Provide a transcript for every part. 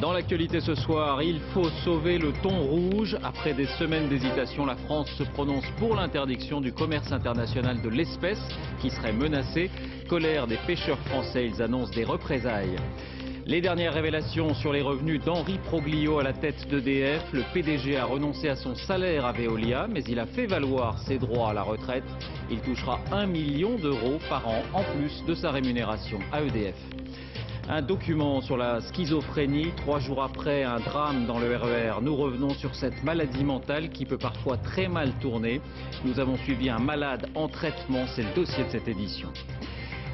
Dans l'actualité ce soir, il faut sauver le thon rouge. Après des semaines d'hésitation, la France se prononce pour l'interdiction du commerce international de l'espèce qui serait menacé. Colère des pêcheurs français, ils annoncent des représailles. Les dernières révélations sur les revenus d'Henri Proglio à la tête d'EDF. Le PDG a renoncé à son salaire à Veolia, mais il a fait valoir ses droits à la retraite. Il touchera 1 million d'euros par an en plus de sa rémunération à EDF. Un document sur la schizophrénie, trois jours après un drame dans le RER. Nous revenons sur cette maladie mentale qui peut parfois très mal tourner. Nous avons suivi un malade en traitement, c'est le dossier de cette édition.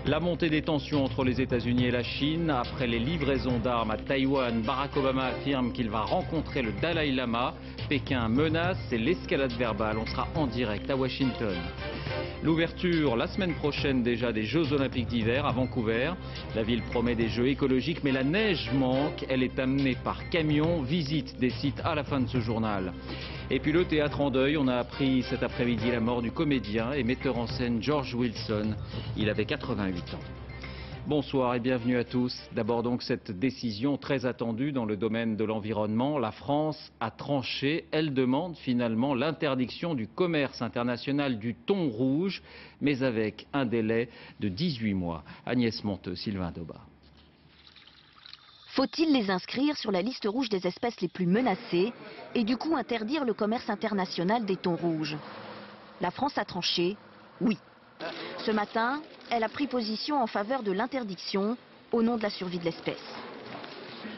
La montée des tensions entre les États-Unis et la Chine. Après les livraisons d'armes à Taïwan, Barack Obama affirme qu'il va rencontrer le Dalai Lama. Pékin menace, c'est l'escalade verbale. On sera en direct à Washington. L'ouverture la semaine prochaine déjà des Jeux Olympiques d'hiver à Vancouver. La ville promet des Jeux écologiques, mais la neige manque. Elle est amenée par camion. Visite des sites à la fin de ce journal. Et puis le théâtre en deuil, on a appris cet après-midi la mort du comédien et metteur en scène George Wilson. Il avait 88 ans. Bonsoir et bienvenue à tous. D'abord donc cette décision très attendue dans le domaine de l'environnement. La France a tranché. Elle demande finalement l'interdiction du commerce international du thon rouge, mais avec un délai de 18 mois. Agnès Monteux, Sylvain Doba. Faut-il les inscrire sur la liste rouge des espèces les plus menacées et du coup interdire le commerce international des thons rouges? La France a tranché, oui. Ce matin, elle a pris position en faveur de l'interdiction au nom de la survie de l'espèce.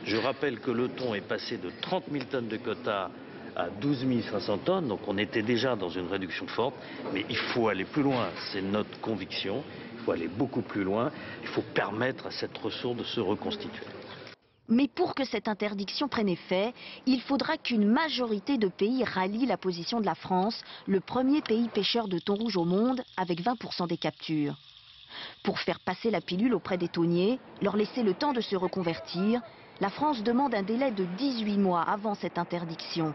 Je rappelle que le thon est passé de 30 000 tonnes de quota à 12 500 tonnes, donc on était déjà dans une réduction forte, mais il faut aller plus loin, c'est notre conviction, il faut aller beaucoup plus loin, il faut permettre à cette ressource de se reconstituer. Mais pour que cette interdiction prenne effet, il faudra qu'une majorité de pays rallie la position de la France, le premier pays pêcheur de thon rouge au monde, avec 20% des captures. Pour faire passer la pilule auprès des tonniers, leur laisser le temps de se reconvertir, la France demande un délai de 18 mois avant cette interdiction.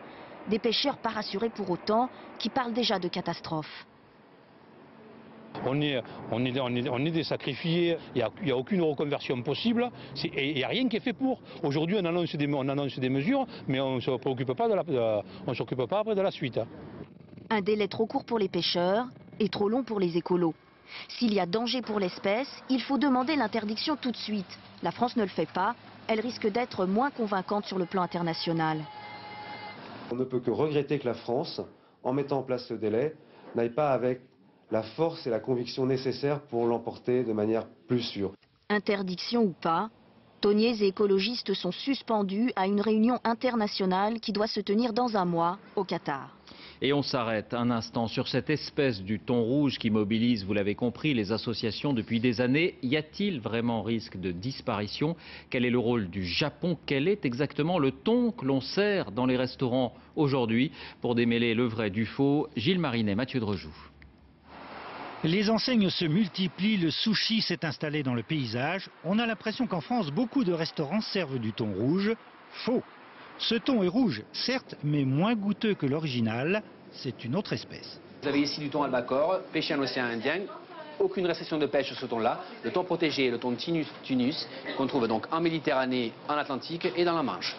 Des pêcheurs pas rassurés pour autant, qui parlent déjà de catastrophe. On est, on est, on est, on est des sacrifiés, il n'y a, a, aucune reconversion possible et il n'y a rien qui est fait pour. Aujourd'hui on annonce, des, on annonce des mesures mais on ne se préoccupe pas, de la, de, on s'occupe pas après de la suite. Un délai trop court pour les pêcheurs et trop long pour les écolos. S'il y a danger pour l'espèce, il faut demander l'interdiction tout de suite. La France ne le fait pas, elle risque d'être moins convaincante sur le plan international. On ne peut que regretter que la France, en mettant en place ce délai, n'aille pas avec la force et la conviction nécessaires pour l'emporter de manière plus sûre. Interdiction ou pas, tonniers et écologistes sont suspendus à une réunion internationale qui doit se tenir dans un mois au Qatar. Et on s'arrête un instant sur cette espèce du thon rouge qui mobilise, vous l'avez compris, les associations depuis des années. Y a-t-il vraiment risque de disparition? Quel est le rôle du Japon? Quel est exactement le thon que l'on sert dans les restaurants aujourd'hui? Pour démêler le vrai du faux, Gilles Marinet, Mathieu Drejoux. Les enseignes se multiplient, le sushi s'est installé dans le paysage. On a l'impression qu'en France, beaucoup de restaurants servent du thon rouge. Faux. Ce thon est rouge, certes, mais moins goûteux que l'original. C'est une autre espèce. Vous avez ici du thon albacore, pêché en océan Indien. Aucune restriction de pêche sur ce thon-là. Le thon protégé est le thon Tinus tunus, qu'on trouve donc en Méditerranée, en Atlantique et dans la Manche.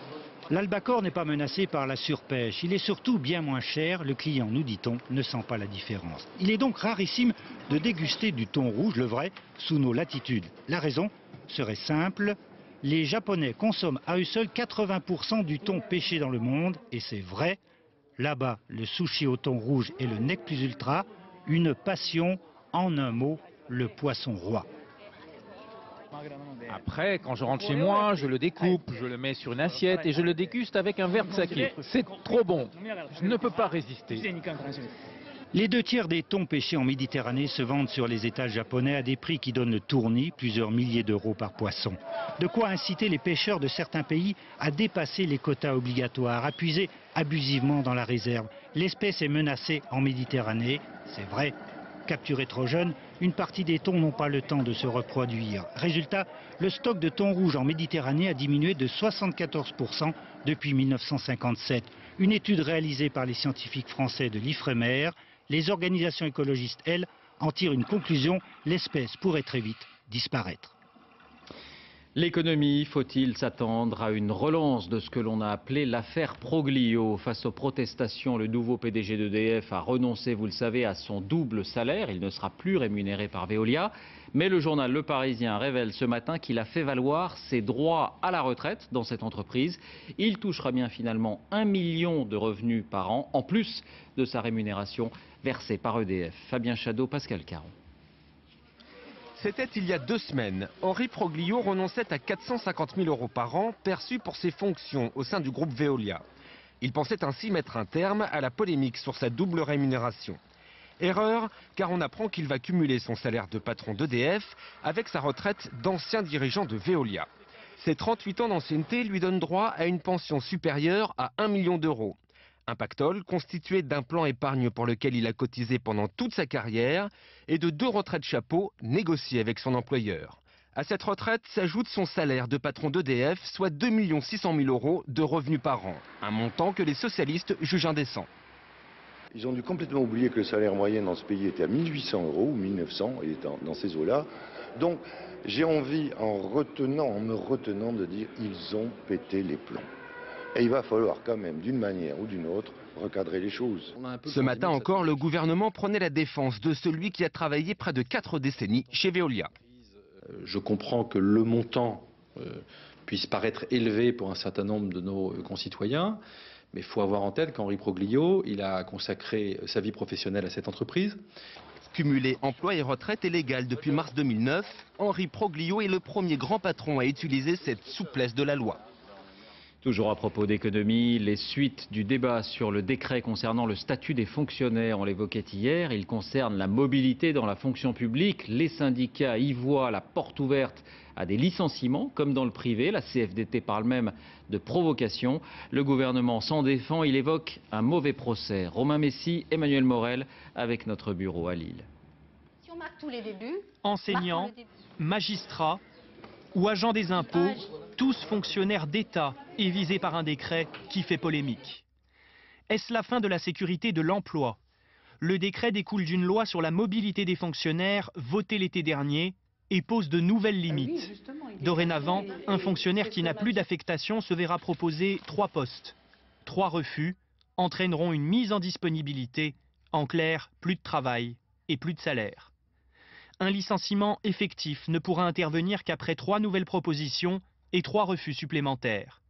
L'albacore n'est pas menacé par la surpêche. Il est surtout bien moins cher. Le client, nous dit-on, ne sent pas la différence. Il est donc rarissime de déguster du thon rouge, le vrai, sous nos latitudes. La raison serait simple. Les Japonais consomment à eux seuls 80% du thon pêché dans le monde. Et c'est vrai. Là-bas, le sushi au thon rouge est le nec plus ultra. Une passion, en un mot, le poisson roi. Après, quand je rentre chez moi, je le découpe, je le mets sur une assiette et je le déguste avec un verre de saké. C'est trop bon. Je ne peux pas résister. Les deux tiers des thons pêchés en Méditerranée se vendent sur les étals japonais à des prix qui donnent le tournis, plusieurs milliers d'euros par poisson. De quoi inciter les pêcheurs de certains pays à dépasser les quotas obligatoires, à puiser abusivement dans la réserve. L'espèce est menacée en Méditerranée, c'est vrai, capturés trop jeunes, une partie des thons n'ont pas le temps de se reproduire. Résultat, le stock de thon rouge en Méditerranée a diminué de 74% depuis 1957. Une étude réalisée par les scientifiques français de l'IFREMER, les organisations écologistes, elles, en tirent une conclusion, l'espèce pourrait très vite disparaître. L'économie, faut-il s'attendre à une relance de ce que l'on a appelé l'affaire Proglio? Face aux protestations, le nouveau PDG d'EDF a renoncé, vous le savez, à son double salaire. Il ne sera plus rémunéré par Veolia. Mais le journal Le Parisien révèle ce matin qu'il a fait valoir ses droits à la retraite dans cette entreprise. Il touchera bien finalement un million de revenus par an, en plus de sa rémunération versée par EDF. Fabien Chadeau, Pascal Caron. C'était il y a deux semaines. Henri Proglio renonçait à 450 000 euros par an perçus pour ses fonctions au sein du groupe Veolia. Il pensait ainsi mettre un terme à la polémique sur sa double rémunération. Erreur, car on apprend qu'il va cumuler son salaire de patron d'EDF avec sa retraite d'ancien dirigeant de Veolia. Ses 38 ans d'ancienneté lui donnent droit à une pension supérieure à 1 million d'euros. Un pactole constitué d'un plan épargne pour lequel il a cotisé pendant toute sa carrière et de deux retraites chapeau négociées avec son employeur. À cette retraite s'ajoute son salaire de patron d'EDF, soit 2 600 000 euros de revenus par an, un montant que les socialistes jugent indécent. Ils ont dû complètement oublier que le salaire moyen dans ce pays était à 1800 euros ou 1900, il est dans ces eaux-là. Donc j'ai envie, en retenant, en me retenant, de dire ils ont pété les plombs. Et il va falloir quand même, d'une manière ou d'une autre, recadrer les choses. Ce matin encore, le gouvernement prenait la défense de celui qui a travaillé près de quatre décennies chez Veolia. Euh, je comprends que le montant euh, puisse paraître élevé pour un certain nombre de nos euh, concitoyens, mais il faut avoir en tête qu'Henri Proglio, il a consacré sa vie professionnelle à cette entreprise. Cumuler emploi et retraite est légal depuis mars 2009. Henri Proglio est le premier grand patron à utiliser cette souplesse de la loi. Toujours à propos d'économie, les suites du débat sur le décret concernant le statut des fonctionnaires, on l'évoquait hier, il concerne la mobilité dans la fonction publique. Les syndicats y voient la porte ouverte à des licenciements, comme dans le privé. La CFDT parle même de provocation. Le gouvernement s'en défend, il évoque un mauvais procès. Romain Messi, Emmanuel Morel, avec notre bureau à Lille. Si on marque tous les débuts, enseignants, magistrats ou agents des impôts, tous fonctionnaires d'État et visés par un décret qui fait polémique. Est-ce la fin de la sécurité de l'emploi? Le décret découle d'une loi sur la mobilité des fonctionnaires votée l'été dernier et pose de nouvelles ah limites. Dorénavant, un fonctionnaire qui n'a plus d'affectation se verra proposer trois postes. Trois refus entraîneront une mise en disponibilité, en clair, plus de travail et plus de salaire. Un licenciement effectif ne pourra intervenir qu'après trois nouvelles propositions et trois refus supplémentaires.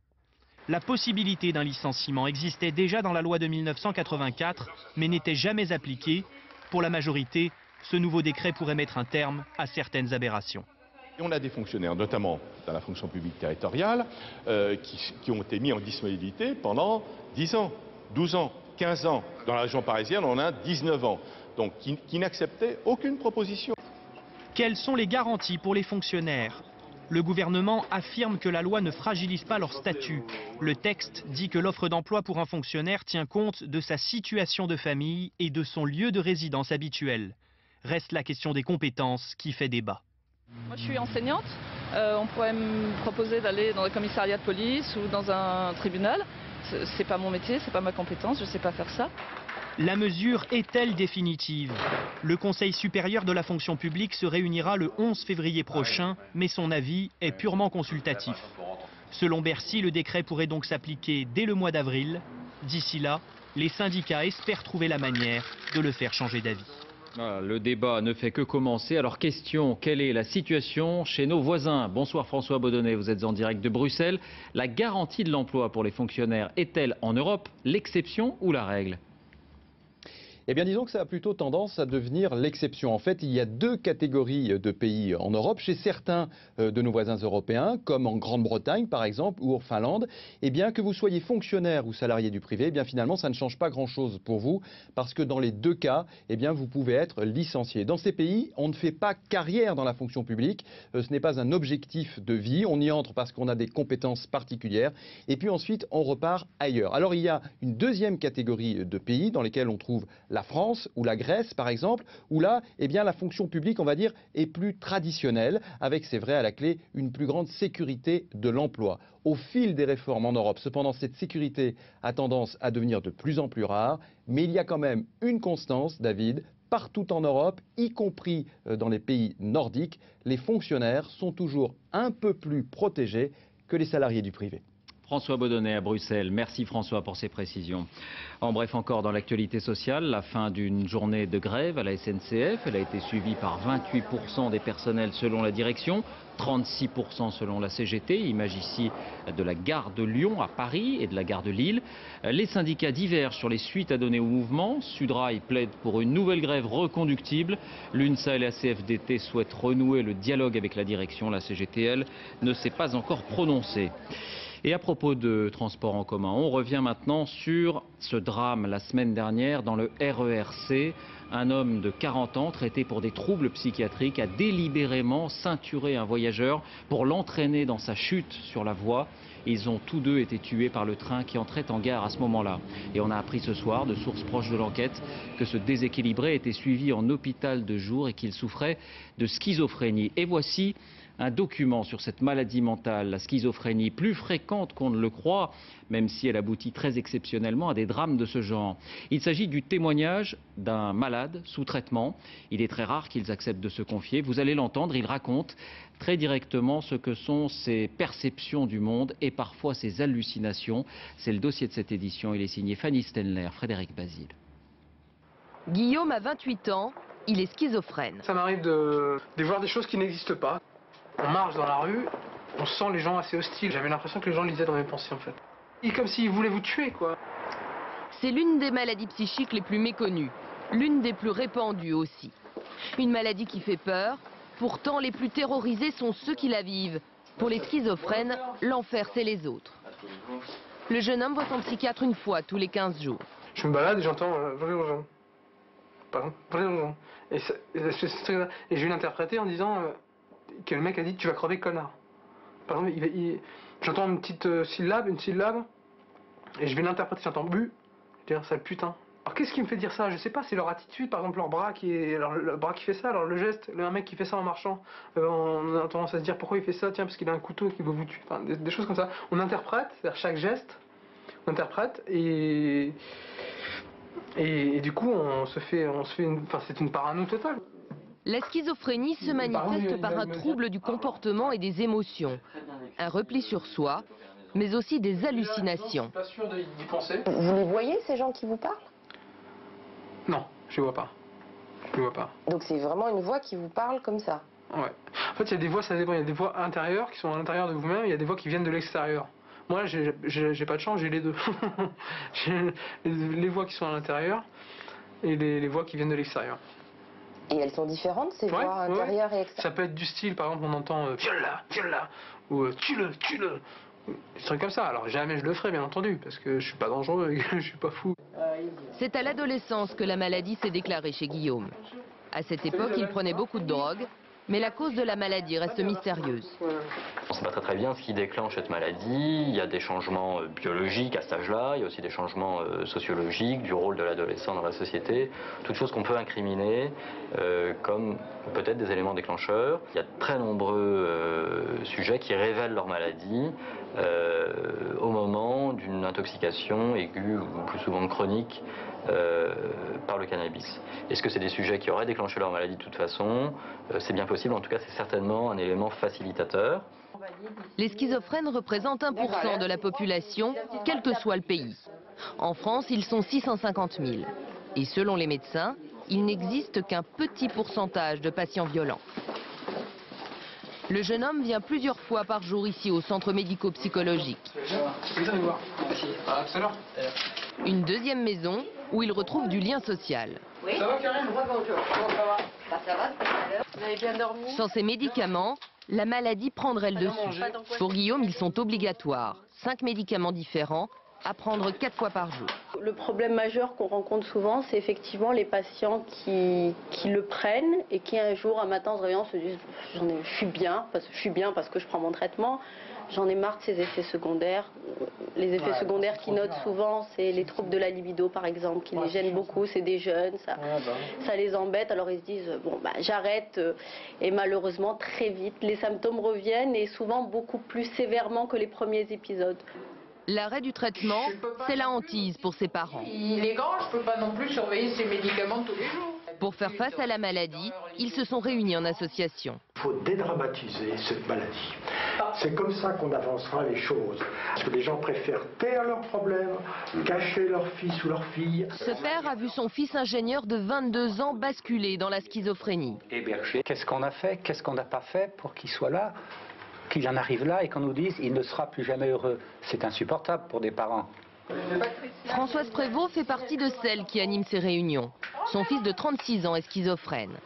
La possibilité d'un licenciement existait déjà dans la loi de 1984, mais n'était jamais appliquée. Pour la majorité, ce nouveau décret pourrait mettre un terme à certaines aberrations. On a des fonctionnaires, notamment dans la fonction publique territoriale, euh, qui, ont été mis en disponibilité pendant 10 ans, 12 ans, 15 ans. Dans la région parisienne, on a 19 ans, donc qui n'acceptaient aucune proposition. Quelles sont les garanties pour les fonctionnaires? Le gouvernement affirme que la loi ne fragilise pas leur statut. Le texte dit que l'offre d'emploi pour un fonctionnaire tient compte de sa situation de famille et de son lieu de résidence habituel. Reste la question des compétences qui fait débat. Moi je suis enseignante, euh, on pourrait me proposer d'aller dans un commissariat de police ou dans un tribunal. C'est pas mon métier, c'est pas ma compétence, je sais pas faire ça. La mesure est-elle définitive? Le Conseil supérieur de la fonction publique se réunira le 11 février prochain, mais son avis est purement consultatif. Selon Bercy, le décret pourrait donc s'appliquer dès le mois d'avril. D'ici là, les syndicats espèrent trouver la manière de le faire changer d'avis. le débat ne fait que commencer. Alors question, quelle est la situation chez nos voisins? Bonsoir François Baudonnet, vous êtes en direct de Bruxelles. La garantie de l'emploi pour les fonctionnaires est-elle en Europe l'exception ou la règle? Eh bien, disons que ça a plutôt tendance à devenir l'exception. En fait, il y a deux catégories de pays en Europe. Chez certains euh, de nos voisins européens, comme en Grande-Bretagne par exemple, ou en Finlande, eh bien, que vous soyez fonctionnaire ou salarié du privé, eh bien, finalement, ça ne change pas grand-chose pour vous, parce que dans les deux cas, eh bien, vous pouvez être licencié. Dans ces pays, on ne fait pas carrière dans la fonction publique. Euh, ce n'est pas un objectif de vie. On y entre parce qu'on a des compétences particulières. Et puis ensuite, on repart ailleurs. Alors, il y a une deuxième catégorie de pays dans lesquels on trouve la France ou la Grèce, par exemple, où là, eh bien, la fonction publique, on va dire, est plus traditionnelle, avec, c'est vrai, à la clé, une plus grande sécurité de l'emploi. Au fil des réformes en Europe, cependant, cette sécurité a tendance à devenir de plus en plus rare, mais il y a quand même une constance, David, partout en Europe, y compris euh, dans les pays nordiques, les fonctionnaires sont toujours un peu plus protégés que les salariés du privé. François Baudonnet à Bruxelles. Merci François pour ces précisions. En bref, encore dans l'actualité sociale, la fin d'une journée de grève à la SNCF. Elle a été suivie par 28% des personnels selon la direction, 36% selon la CGT. Image ici de la gare de Lyon à Paris et de la gare de Lille. Les syndicats divergent sur les suites à donner au mouvement. Sudrail plaide pour une nouvelle grève reconductible. L'UNSA et la CFDT souhaitent renouer le dialogue avec la direction. La CGTL ne s'est pas encore prononcée. Et à propos de transport en commun, on revient maintenant sur ce drame la semaine dernière dans le RERC. Un homme de 40 ans traité pour des troubles psychiatriques a délibérément ceinturé un voyageur pour l'entraîner dans sa chute sur la voie. Ils ont tous deux été tués par le train qui entrait en gare à ce moment-là. Et on a appris ce soir, de sources proches de l'enquête, que ce déséquilibré était suivi en hôpital de jour et qu'il souffrait de schizophrénie. Et voici un document sur cette maladie mentale, la schizophrénie, plus fréquente qu'on ne le croit, même si elle aboutit très exceptionnellement à des drames de ce genre. Il s'agit du témoignage d'un malade sous traitement. Il est très rare qu'ils acceptent de se confier. Vous allez l'entendre, il raconte très directement ce que sont ses perceptions du monde et parfois ses hallucinations. C'est le dossier de cette édition. Il est signé Fanny Stenler, Frédéric Basile. Guillaume a 28 ans, il est schizophrène. Ça m'arrive de, de voir des choses qui n'existent pas. On marche dans la rue, on sent les gens assez hostiles. J'avais l'impression que les gens lisaient dans mes pensées en fait. Et comme s'ils voulaient vous tuer quoi. C'est l'une des maladies psychiques les plus méconnues, l'une des plus répandues aussi. Une maladie qui fait peur, pourtant les plus terrorisés sont ceux qui la vivent. Pour les schizophrènes, l'enfer c'est les autres. Le jeune homme voit son psychiatre une fois tous les 15 jours. Je me balade et j'entends euh, vrai aux gens. Pardon, vrai aux gens. Et, et vais l'interpréter en disant euh, que le mec a dit tu vas crever connard. Par exemple, j'entends une petite euh, syllabe, une syllabe, et je vais l'interpréter, j'entends bu, je dire sale putain. Alors qu'est-ce qui me fait dire ça? Je sais pas, c'est leur attitude, par exemple leur bras qui est, alors, le bras qui fait ça, alors le geste, un mec qui fait ça en marchant, euh, on a tendance à se dire pourquoi il fait ça, tiens parce qu'il a un couteau et qu'il veut vous tuer, enfin des, choses comme ça. On interprète, c'est-à-dire chaque geste, on interprète et, et, et du coup on se fait, on se fait, enfin c'est une parano totale. La schizophrénie se manifeste par un trouble du comportement et des émotions, un repli sur soi, mais aussi des hallucinations. Pas sûr de- d'y penser? Vous les voyez, ces gens qui vous parlent? Non, je les vois pas. Je les vois pas. Donc c'est vraiment une voix qui vous parle comme ça? Ouais. En fait, il y a des voix, ça dépend. Il y a des voix intérieures qui sont à l'intérieur de vous-même, il y a des voix qui viennent de l'extérieur. Moi, j'ai pas de chance, j'ai les deux. j'ai les, les voix qui sont à l'intérieur et les, les voix qui viennent de l'extérieur. Et elles sont différentes, ces Ouais, voix ouais. intérieures et extérieures Ça peut être du style, par exemple, on entend euh, viole-la, viole-la, ou euh, tue-le, tue-le. Des trucs comme ça. Alors jamais je le ferai, bien entendu, parce que je suis pas dangereux je suis pas fou. C'est à l'adolescence que la maladie s'est déclarée chez Guillaume. À cette époque, il prenait beaucoup de drogue, mais la cause de la maladie reste mystérieuse. On ne sait pas très très bien ce qui déclenche cette maladie. Il y a des changements euh, biologiques à cet âge-là, il y a aussi des changements euh, sociologiques du rôle de l'adolescent dans la société, toutes choses qu'on peut incriminer euh, comme peut-être des éléments déclencheurs. Il y a de très nombreux euh, sujets qui révèlent leur maladie euh, au moment d'une intoxication aiguë ou plus souvent chronique euh, par le cannabis. Est-ce que c'est des sujets qui auraient déclenché leur maladie de toute façon? Euh, C'est bien possible, en tout cas c'est certainement un élément facilitateur. Les schizophrènes représentent 1% de la population, quel que soit le pays. En France, ils sont 650 000. Et selon les médecins, il n'existe qu'un petit pourcentage de patients violents. Le jeune homme vient plusieurs fois par jour ici au centre médico-psychologique. Une deuxième maison où il retrouve du lien social. Ça va, Karine Bonjour, comment ça va? Bah ça va, c'est tout à l'heure. Vous avez bien dormi? Sans ces médicaments, la maladie prendrait le dessus. Pour Guillaume, ils sont obligatoires. Cinq médicaments différents à prendre quatre fois par jour. Le problème majeur qu'on rencontre souvent, c'est effectivement les patients qui, qui le prennent et qui un jour, un matin, en se réveillant, se disent j'en ai, je suis bien, parce, je suis bien parce que je prends mon traitement. J'en ai marre de ces effets secondaires. Les effets Ouais, secondaires qui notent bien. souvent, c'est les troubles de la libido, par exemple, qui Ouais, les gênent beaucoup. C'est des jeunes, ça, ça les embête. Alors ils se disent bon, bah, j'arrête. euh, Et malheureusement, très vite, les symptômes reviennent et souvent beaucoup plus sévèrement que les premiers épisodes. L'arrêt du traitement, c'est la hantise pour ses parents. Il est grand, je peux pas non plus surveiller ses médicaments tous les jours. Pour faire face à la maladie, ils se sont réunis en association. Il faut dédramatiser cette maladie. C'est comme ça qu'on avancera les choses. Parce que les gens préfèrent taire leurs problèmes, cacher leur fils ou leur fille. Ce père a vu son fils ingénieur de 22 ans basculer dans la schizophrénie. Héberger, qu'est-ce qu'on a fait, qu'est-ce qu'on n'a pas fait pour qu'il soit là, qu'il en arrive là et qu'on nous dise il ne sera plus jamais heureux. C'est insupportable pour des parents. Françoise Prévost fait partie de celles qui animent ces réunions. Son fils de 36 ans est schizophrène.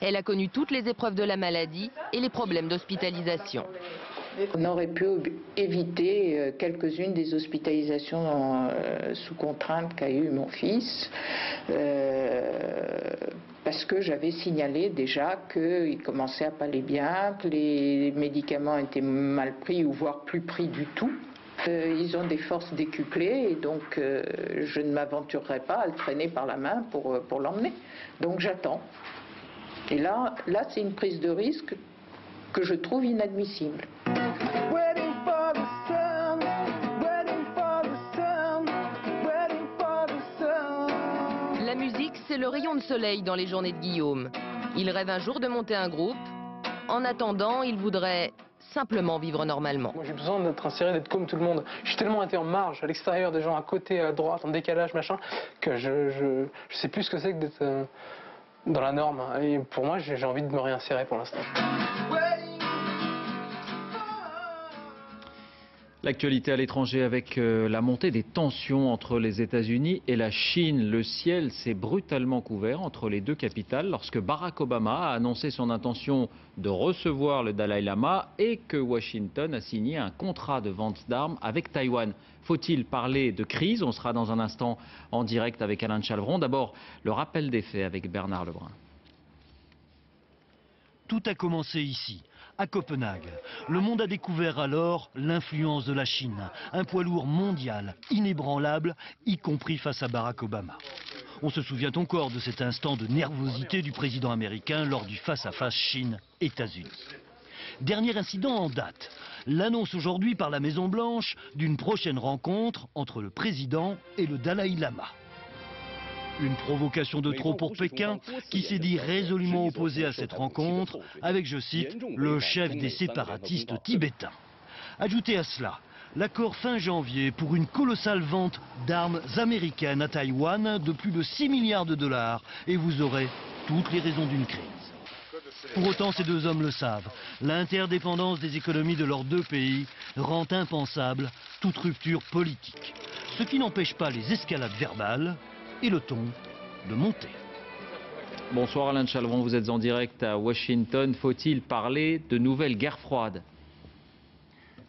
Elle a connu toutes les épreuves de la maladie et les problèmes d'hospitalisation. On aurait pu éviter euh, quelques-unes des hospitalisations euh, sous contrainte qu'a eu mon fils, euh, parce que j'avais signalé déjà qu'il commençait à pas aller bien, que les médicaments étaient mal pris ou voire plus pris du tout. Ils ont des forces décuplées et donc je ne m'aventurerai pas à le traîner par la main pour, pour l'emmener. Donc j'attends. Et là, là c'est une prise de risque que je trouve inadmissible. La musique, c'est le rayon de soleil dans les journées de Guillaume. Il rêve un jour de monter un groupe. En attendant, il voudrait simplement vivre normalement. Moi j'ai besoin d'être inséré, d'être comme tout le monde. J'ai tellement été en marge, à l'extérieur des gens, à côté, à droite, en décalage, machin, que je, je, je sais plus ce que c'est que d'être euh, dans la norme. Et pour moi, j'ai envie de me réinsérer pour l'instant. L'actualité à l'étranger avec euh, la montée des tensions entre les États-Unis et la Chine. Le ciel s'est brutalement couvert entre les deux capitales lorsque Barack Obama a annoncé son intention de recevoir le Dalai Lama et que Washington a signé un contrat de vente d'armes avec Taïwan. Faut-il parler de crise? On sera dans un instant en direct avec Alain Chalvron. D'abord, le rappel des faits avec Bernard Lebrun. Tout a commencé ici, à Copenhague. Le monde a découvert alors l'influence de la Chine, un poids lourd mondial, inébranlable, y compris face à Barack Obama. On se souvient encore de cet instant de nervosité du président américain lors du face-à-face Chine-États-Unis. Dernier incident en date, l'annonce aujourd'hui par la Maison-Blanche d'une prochaine rencontre entre le président et le Dalai Lama. Une provocation de trop pour Pékin, qui s'est dit résolument opposé à cette rencontre, avec, je cite, le chef des séparatistes tibétains. Ajoutez à cela l'accord fin janvier pour une colossale vente d'armes américaines à Taïwan de plus de 6 milliards de dollars, et vous aurez toutes les raisons d'une crise. Pour autant, ces deux hommes le savent, l'interdépendance des économies de leurs deux pays rend impensable toute rupture politique, ce qui n'empêche pas les escalades verbales et le ton de monter. Bonsoir Alain Chalvron, vous êtes en direct à Washington. Faut-il parler de nouvelles guerres froides?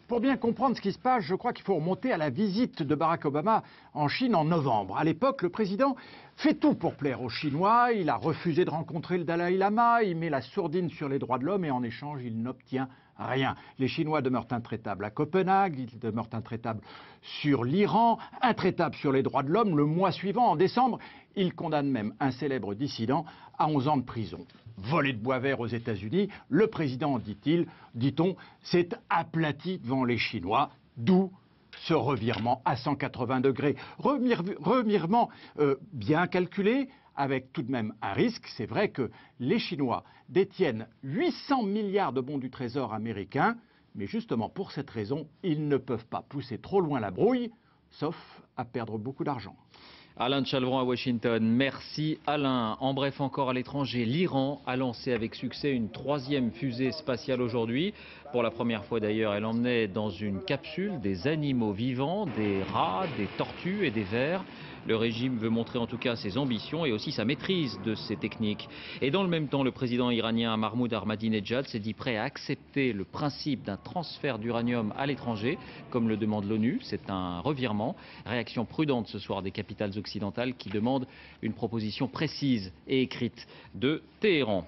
Pour bien comprendre ce qui se passe, je crois qu'il faut remonter à la visite de Barack Obama en Chine en novembre. À l'époque, le président fait tout pour plaire aux Chinois. Il a refusé de rencontrer le Dalai Lama, il met la sourdine sur les droits de l'homme et en échange, il n'obtient rien. Les Chinois demeurent intraitables à Copenhague, ils demeurent intraitables sur l'Iran, intraitables sur les droits de l'homme. Le mois suivant, en décembre, ils condamnent même un célèbre dissident à 11 ans de prison volée de bois vert aux États-Unis, le président, dit-il, dit-on, s'est aplati devant les Chinois, d'où ce revirement à 180 degrés. revirement euh, bien calculé, avec tout de même un risque. C'est vrai que les Chinois détiennent 800 milliards de bons du Trésor américain, mais justement pour cette raison, ils ne peuvent pas pousser trop loin la brouille, sauf à perdre beaucoup d'argent. Alain Chalvron à Washington, merci Alain. En bref, encore à l'étranger, l'Iran a lancé avec succès une troisième fusée spatiale aujourd'hui. Pour la première fois d'ailleurs, elle emmenait dans une capsule des animaux vivants, des rats, des tortues et des vers. Le régime veut montrer en tout cas ses ambitions et aussi sa maîtrise de ces techniques. Et dans le même temps, le président iranien Mahmoud Ahmadinejad s'est dit prêt à accepter le principe d'un transfert d'uranium à l'étranger, comme le demande l'ONU. C'est un revirement. Réaction prudente ce soir des capitales occidentales qui demandent une proposition précise et écrite de Téhéran.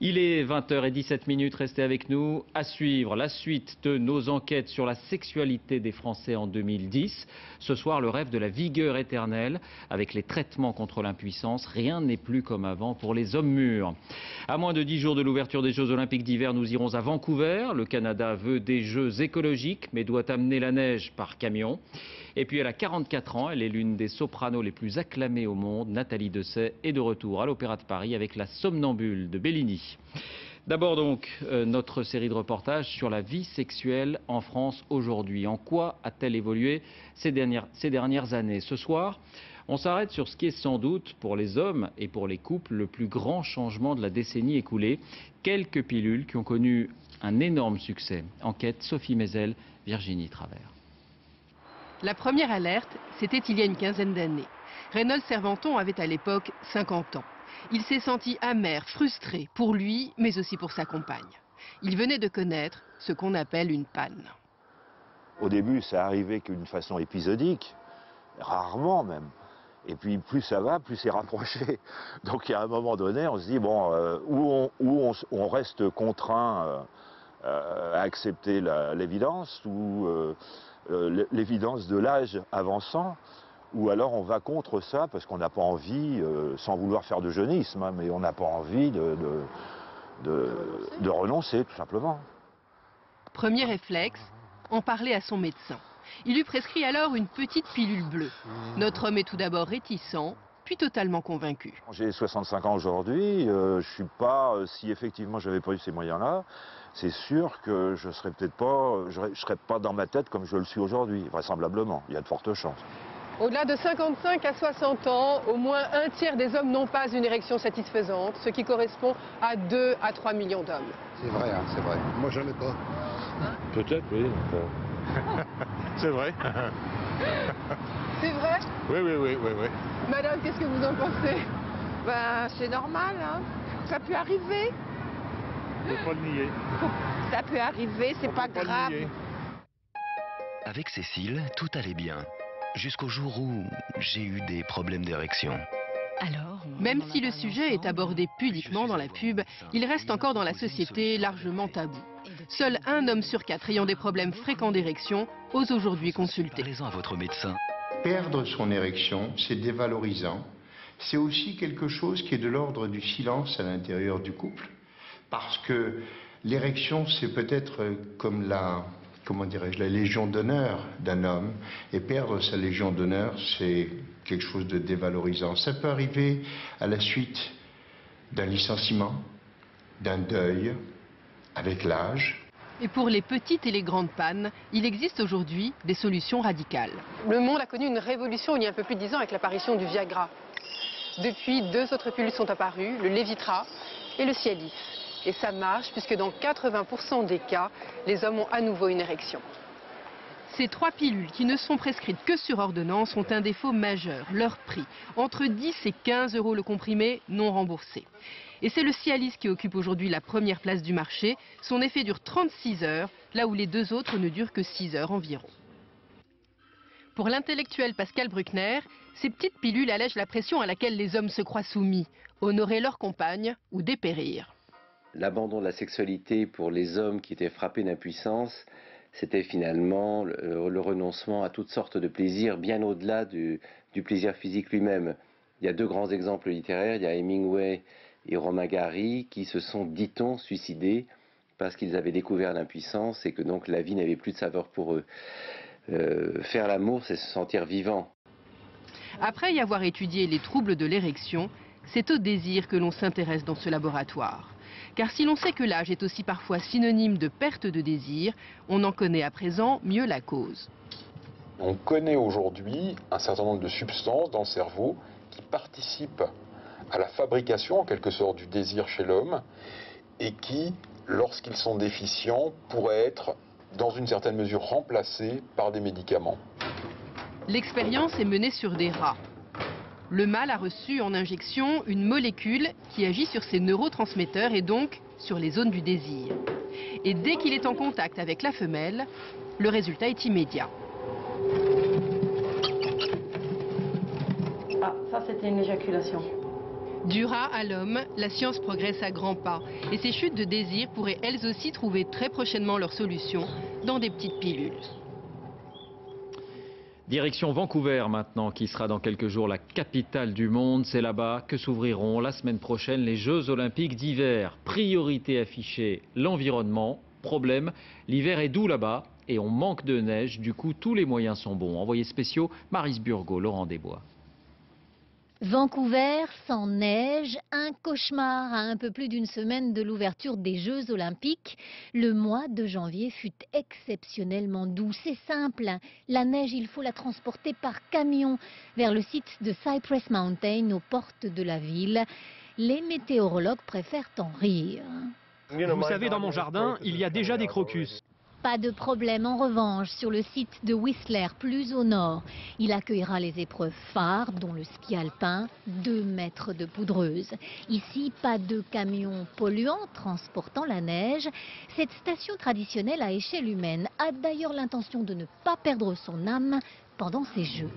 Il est 20h17 restez avec nous. À suivre la suite de nos enquêtes sur la sexualité des Français en 2010. Ce soir, le rêve de la vigueur éternelle. Avec les traitements contre l'impuissance, rien n'est plus comme avant pour les hommes mûrs. À moins de 10 jours de l'ouverture des Jeux Olympiques d'hiver, nous irons à Vancouver. Le Canada veut des Jeux écologiques, mais doit amener la neige par camion. Et puis elle a 44 ans, elle est l'une des sopranos les plus acclamées au monde. Nathalie Dessay est de retour à l'Opéra de Paris avec la Somnambule de Bellini. D'abord donc euh, notre série de reportages sur la vie sexuelle en France aujourd'hui. En quoi a-t-elle évolué ces dernières, années? Ce soir, on s'arrête sur ce qui est sans doute pour les hommes et pour les couples le plus grand changement de la décennie écoulée. Quelques pilules qui ont connu un énorme succès. Enquête Sophie Mézel, Virginie Travers. La première alerte, c'était il y a une quinzaine d'années. Reynolds Serventon avait à l'époque 50 ans. Il s'est senti amer, frustré, pour lui, mais aussi pour sa compagne. Il venait de connaître ce qu'on appelle une panne. Au début, ça arrivait qu'une façon épisodique, rarement même. Et puis plus ça va, plus c'est rapproché. Donc à un moment donné, on se dit, bon, euh, où, on, reste contraint euh, euh, à accepter l'évidence, ou l'évidence de l'âge avançant, ou alors on va contre ça parce qu'on n'a pas envie, sans vouloir faire de jeunisme, hein, mais on n'a pas envie de, de renoncer, tout simplement. Premier réflexe, en parler à son médecin. Il lui prescrit alors une petite pilule bleue. Notre homme est tout d'abord réticent, puis totalement convaincu. J'ai 65 ans aujourd'hui, euh, je suis pas, euh, si effectivement j'avais pas eu ces moyens-là, c'est sûr que je serais peut-être pas, je, serais pas dans ma tête comme je le suis aujourd'hui, vraisemblablement. Il y a de fortes chances. Au-delà de 55 à 60 ans, au moins un tiers des hommes n'ont pas une érection satisfaisante, ce qui correspond à 2 à 3 millions d'hommes. C'est vrai, hein, c'est vrai. Moi, j'en ai pas. Peut-être, oui. C'est vrai. C'est vrai? Oui, oui, oui, oui, oui. Madame, qu'est-ce que vous en pensez? Ben, c'est normal, hein. Ça peut arriver. Faut pas le nier. Ça peut arriver, c'est pas, grave. Avec Cécile, tout allait bien. Jusqu'au jour où j'ai eu des problèmes d'érection. Alors, Même si le sujet est abordé pudiquement dans la pub, il reste encore dans la société largement tabou. Seul un homme sur quatre ayant des problèmes fréquents d'érection ose aujourd'hui consulter. à votre médecin. Perdre son érection, c'est dévalorisant. C'est aussi quelque chose qui est de l'ordre du silence à l'intérieur du couple. Parce que l'érection, c'est peut-être comme la, comment dirais-je, la légion d'honneur d'un homme. Et perdre sa légion d'honneur, c'est quelque chose de dévalorisant. Ça peut arriver à la suite d'un licenciement, d'un deuil, avec l'âge. Et pour les petites et les grandes pannes, il existe aujourd'hui des solutions radicales. Le monde a connu une révolution il y a un peu plus de 10 ans avec l'apparition du Viagra. Depuis, deux autres pilules sont apparues, le Levitra et le Cialis. Et ça marche puisque dans 80% des cas, les hommes ont à nouveau une érection. Ces trois pilules qui ne sont prescrites que sur ordonnance ont un défaut majeur, leur prix. Entre 10 et 15 euros le comprimé non remboursé. Et c'est le Cialis qui occupe aujourd'hui la première place du marché. Son effet dure 36 heures, là où les deux autres ne durent que 6 heures environ. Pour l'intellectuel Pascal Bruckner, ces petites pilules allègent la pression à laquelle les hommes se croient soumis, honorer leur compagne ou dépérir. L'abandon de la sexualité pour les hommes qui étaient frappés d'impuissance, c'était finalement le, renoncement à toutes sortes de plaisirs, bien au-delà du, du, plaisir physique lui-même. Il y a deux grands exemples littéraires, il y a Hemingway et Romain Gary qui se sont, dit-on, suicidés parce qu'ils avaient découvert l'impuissance et que donc la vie n'avait plus de saveur pour eux. Euh, faire l'amour, c'est se sentir vivant. Après y avoir étudié les troubles de l'érection, c'est au désir que l'on s'intéresse dans ce laboratoire. Car si l'on sait que l'âge est aussi parfois synonyme de perte de désir, on en connaît à présent mieux la cause. On connaît aujourd'hui un certain nombre de substances dans le cerveau qui participent à la fabrication en quelque sorte du désir chez l'homme et qui, lorsqu'ils sont déficients, pourraient être dans une certaine mesure remplacés par des médicaments. L'expérience est menée sur des rats. Le mâle a reçu en injection une molécule qui agit sur ses neurotransmetteurs et donc sur les zones du désir. Et dès qu'il est en contact avec la femelle, le résultat est immédiat. Ah, ça c'était une éjaculation. Du rat à l'homme, la science progresse à grands pas. Et ces chutes de désir pourraient elles aussi trouver très prochainement leur solution dans des petites pilules. Direction Vancouver maintenant, qui sera dans quelques jours la capitale du monde. C'est là-bas que s'ouvriront la semaine prochaine les Jeux Olympiques d'hiver. Priorité affichée, l'environnement. Problème, l'hiver est doux là-bas et on manque de neige. Du coup, tous les moyens sont bons. Envoyés spéciaux, Maris Burgot, Laurent Desbois. Vancouver sans neige, un cauchemar à un peu plus d'une semaine de l'ouverture des Jeux olympiques. Le mois de janvier fut exceptionnellement doux. C'est simple, la neige, il faut la transporter par camion vers le site de Cypress Mountain aux portes de la ville. Les météorologues préfèrent en rire. Vous savez, dans mon jardin, il y a déjà des crocus. Pas de problème en revanche sur le site de Whistler, plus au nord. Il accueillera les épreuves phares, dont le ski alpin, 2 mètres de poudreuse. Ici, pas de camions polluants transportant la neige. Cette station traditionnelle à échelle humaine a d'ailleurs l'intention de ne pas perdre son âme pendant ces Jeux.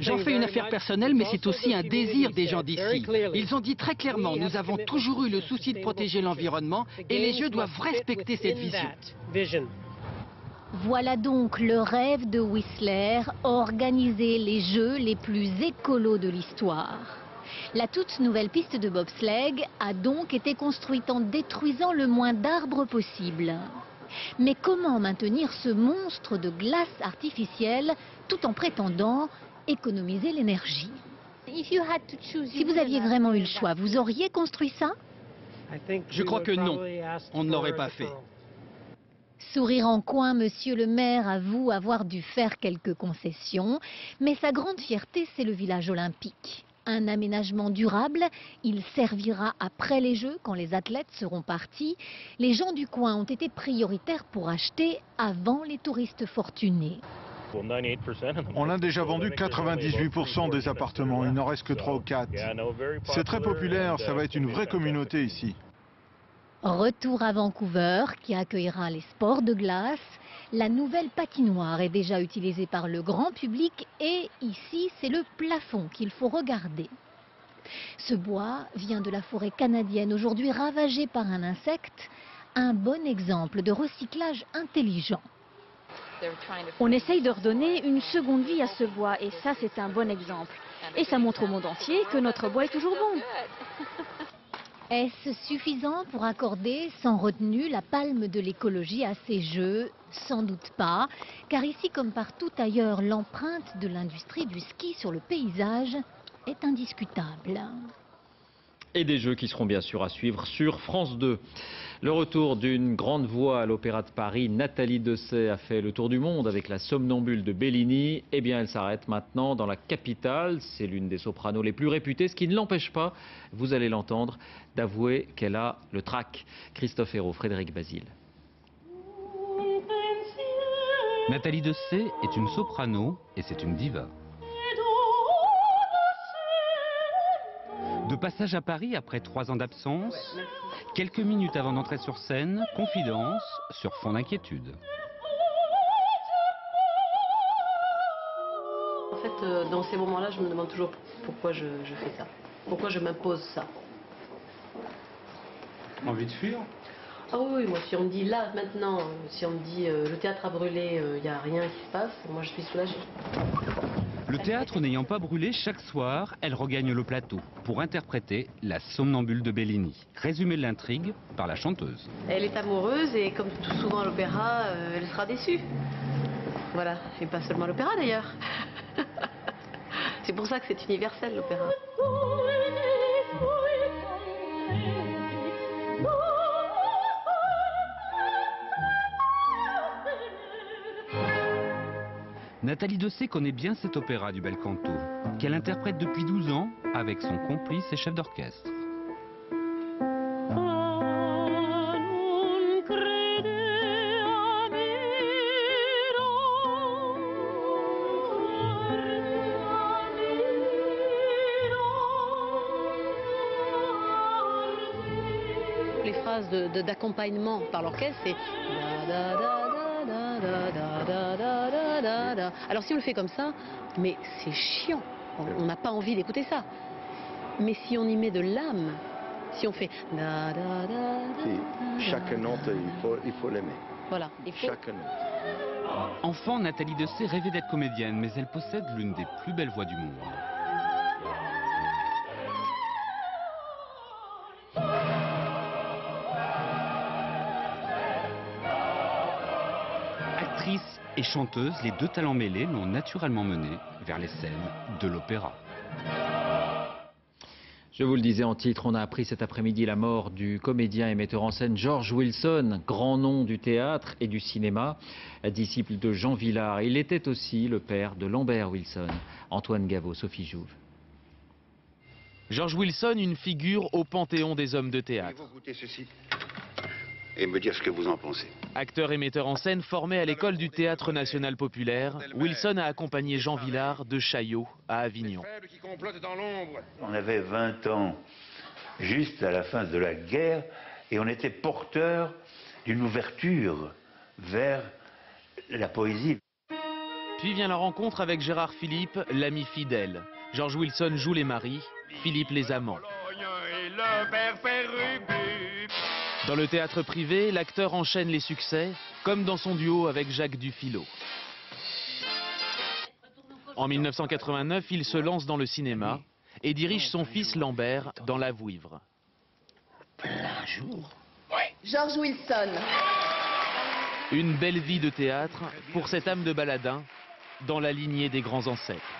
J'en fais une affaire personnelle, mais c'est aussi un désir des gens d'ici. Ils ont dit très clairement, nous avons toujours eu le souci de protéger l'environnement et les Jeux doivent respecter cette vision. Voilà donc le rêve de Whistler, organiser les Jeux les plus écolos de l'histoire. La toute nouvelle piste de bobsleigh a donc été construite en détruisant le moins d'arbres possible. Mais comment maintenir ce monstre de glace artificielle tout en prétendant économiser l'énergie Si vous aviez vraiment eu le choix, vous auriez construit ça? Je crois que non, on ne l'aurait pas fait. Sourire en coin, monsieur le maire avoue avoir dû faire quelques concessions, mais sa grande fierté, c'est le village olympique. Un aménagement durable, il servira après les Jeux quand les athlètes seront partis. Les gens du coin ont été prioritaires pour acheter avant les touristes fortunés. On a déjà vendu 98% des appartements, il n'en reste que 3 ou 4. C'est très populaire, ça va être une vraie communauté ici. Retour à Vancouver qui accueillera les sports de glace. La nouvelle patinoire est déjà utilisée par le grand public et ici c'est le plafond qu'il faut regarder. Ce bois vient de la forêt canadienne, aujourd'hui ravagée par un insecte, un bon exemple de recyclage intelligent. On essaye de redonner une seconde vie à ce bois et ça c'est un bon exemple. Et ça montre au monde entier que notre bois est toujours bon. Est-ce suffisant pour accorder sans retenue la palme de l'écologie à ces Jeux? Sans doute pas, car ici comme partout ailleurs, l'empreinte de l'industrie du ski sur le paysage est indiscutable. Et des jeux qui seront bien sûr à suivre sur France 2. Le retour d'une grande voix à l'Opéra de Paris, Nathalie Dessay a fait le tour du monde avec la somnambule de Bellini. Eh bien, elle s'arrête maintenant dans la capitale. C'est l'une des sopranos les plus réputées, ce qui ne l'empêche pas, vous allez l'entendre, d'avouer qu'elle a le trac. Christophe Hérault, Frédéric Basile. Nathalie Dessay est une soprano et c'est une diva. De passage à Paris après trois ans d'absence, quelques minutes avant d'entrer sur scène, confidence sur fond d'inquiétude. En fait, euh, dans ces moments-là, je me demande toujours pourquoi je, je fais ça. Pourquoi je m'impose ça. Envie de fuir? Ah oui, oui, moi si on me dit là, maintenant, euh, si on me dit euh, le théâtre a brûlé, il n'y a rien qui se passe, moi je suis soulagée. Le théâtre n'ayant pas brûlé, chaque soir, elle regagne le plateau pour interpréter La somnambule de Bellini. Résumé de l'intrigue par la chanteuse. Elle est amoureuse et comme tout souvent à l'opéra, euh, elle sera déçue. Voilà, et pas seulement l'opéra d'ailleurs. c'est pour ça que c'est universel l'opéra. Nathalie Dessay connaît bien cet opéra du bel canto, qu'elle interprète depuis 12 ans avec son complice et chef d'orchestre. Les phrases d'accompagnement par l'orchestre, c'est alors si on le fait comme ça, mais c'est chiant. On n'a pas envie d'écouter ça. Mais si on y met de l'âme, si on fait chaque note, il faut l'aimer. Voilà. Chaque note. Enfant, Nathalie Dessay rêvait d'être comédienne, mais elle possède l'une des plus belles voix du monde. Et chanteuse, les deux talents mêlés l'ont naturellement menée vers les scènes de l'opéra. Je vous le disais en titre, on a appris cet après-midi la mort du comédien et metteur en scène George Wilson, grand nom du théâtre et du cinéma, disciple de Jean Villard. Il était aussi le père de Lambert Wilson. Antoine Gaveau, Sophie Jouve. George Wilson, une figure au panthéon des hommes de théâtre. ceci et me dire ce que vous en pensez? Acteur et metteur en scène formé à l'école du Théâtre National Populaire, Wilson a accompagné Jean Villard de Chaillot à Avignon. On avait 20 ans juste à la fin de la guerre et on était porteur d'une ouverture vers la poésie. Puis vient la rencontre avec Gérard Philippe, l'ami fidèle. George Wilson joue les maris, Philippe les amants. Dans le théâtre privé, l'acteur enchaîne les succès, comme dans son duo avec Jacques Dufilot. En 1989, il se lance dans le cinéma et dirige son fils Lambert dans La Vouivre. Plein jour George Wilson. Une belle vie de théâtre pour cette âme de baladin dans la lignée des grands ancêtres.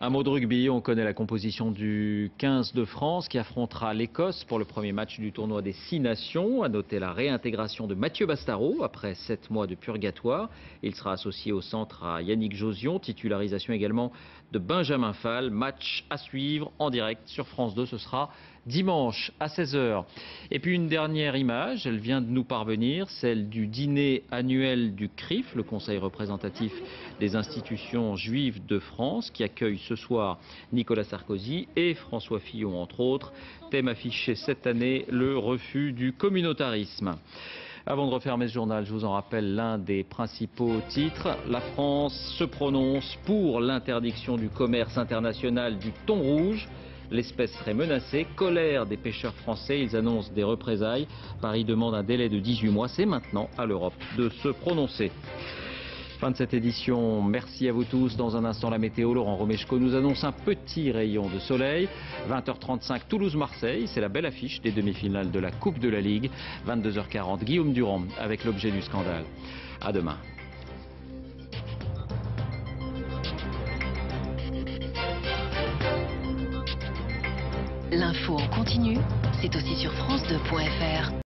Un mot de rugby, on connaît la composition du 15 de France qui affrontera l'Écosse pour le premier match du tournoi des Six Nations. À noter la réintégration de Mathieu Bastaro après sept mois de purgatoire. Il sera associé au centre à Yannick Josion, titularisation également de Benjamin Fall. Match à suivre en direct sur France 2, ce sera dimanche à 16h. Et puis une dernière image, elle vient de nous parvenir, celle du dîner annuel du CRIF, le Conseil représentatif des institutions juives de France, qui accueille ce soir Nicolas Sarkozy et François Fillon, entre autres. Thème affiché cette année, le refus du communautarisme. Avant de refermer ce journal, je vous en rappelle l'un des principaux titres. La France se prononce pour l'interdiction du commerce international du thon rouge. L'espèce serait menacée. Colère des pêcheurs français. Ils annoncent des représailles. Paris demande un délai de 18 mois. C'est maintenant à l'Europe de se prononcer. Fin de cette édition. Merci à vous tous. Dans un instant, la météo. Laurent Romeshko nous annonce un petit rayon de soleil. 20h35, Toulouse-Marseille. C'est la belle affiche des demi-finales de la Coupe de la Ligue. 22h40, Guillaume Durand avec l'objet du scandale. À demain. L'info en continu, c'est aussi sur France2.fr.